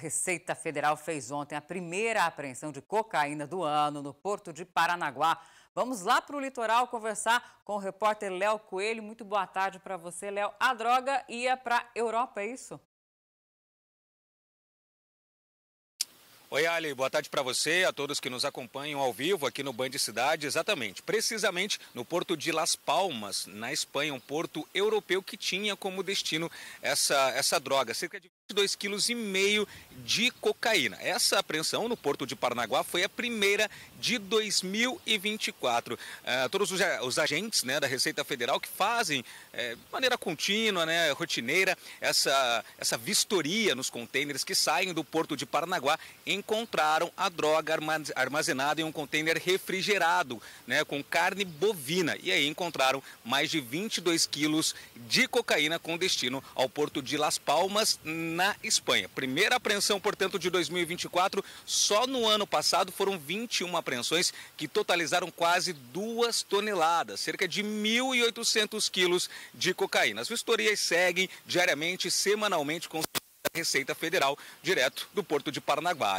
Receita Federal fez ontem a primeira apreensão de cocaína do ano no porto de Paranaguá. Vamos lá para o litoral conversar com o repórter Léo Coelho. Muito boa tarde para você, Léo. A droga ia para Europa, é isso? Oi, Ali, boa tarde para você, a todos que nos acompanham ao vivo aqui no Band Cidade. Exatamente, precisamente no porto de Las Palmas, na Espanha, um porto europeu que tinha como destino essa, essa droga, cerca de 22,5 kg de cocaína. Essa apreensão no porto de Paranaguá foi a primeira de 2024. Uh, todos os, os, agentes né, da Receita Federal que fazem é, de maneira contínua, né, rotineira, essa, essa vistoria nos contêineres que saem do porto de Paranaguá encontraram a droga armazenada em um contêiner refrigerado, né, com carne bovina. E aí encontraram mais de 22 quilos de cocaína com destino ao porto de Las Palmas, na Espanha. Primeira apreensão, portanto, de 2024. Só no ano passado foram 21 apreensões que totalizaram quase duas toneladas, cerca de 1.800 quilos de cocaína. As vistorias seguem diariamente, semanalmente com a Receita Federal, direto do Porto de Paranaguá.